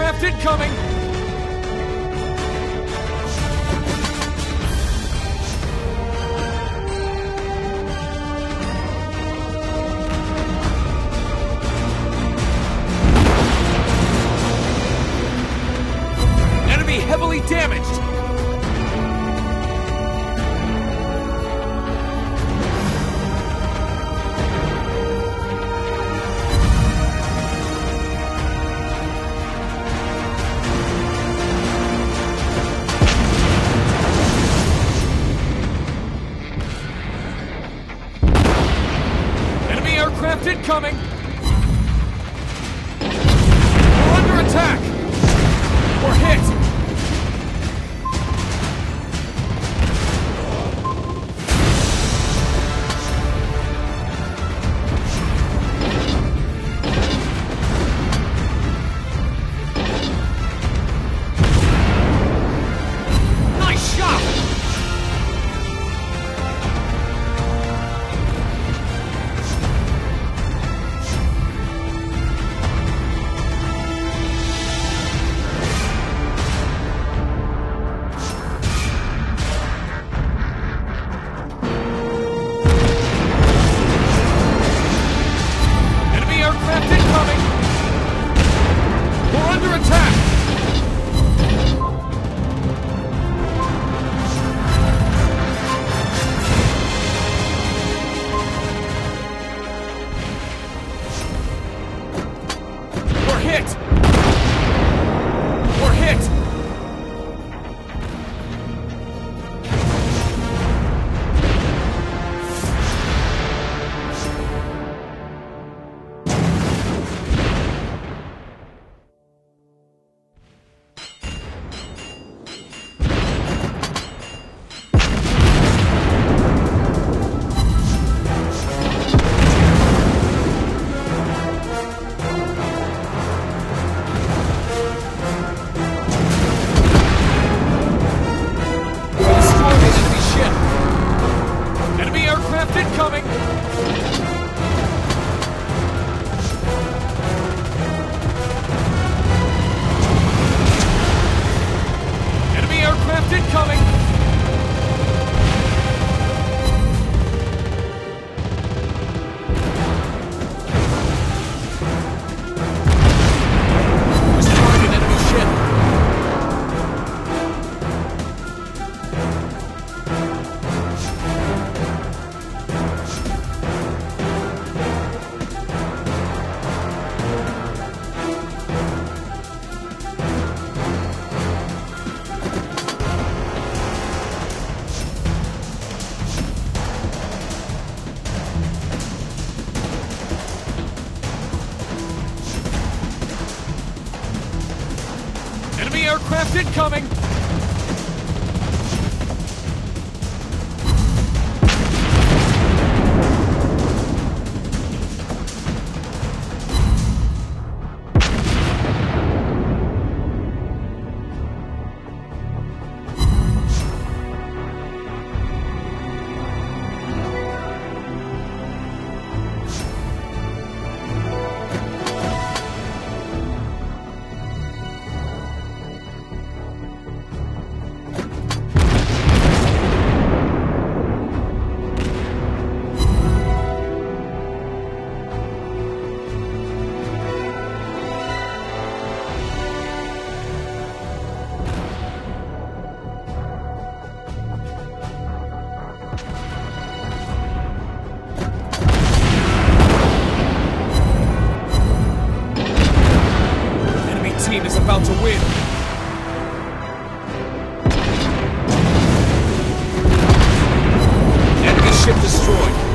aircraft incoming! coming. hit! We're hit! Enemy aircraft incoming! team is about to win. Enemy ship destroyed.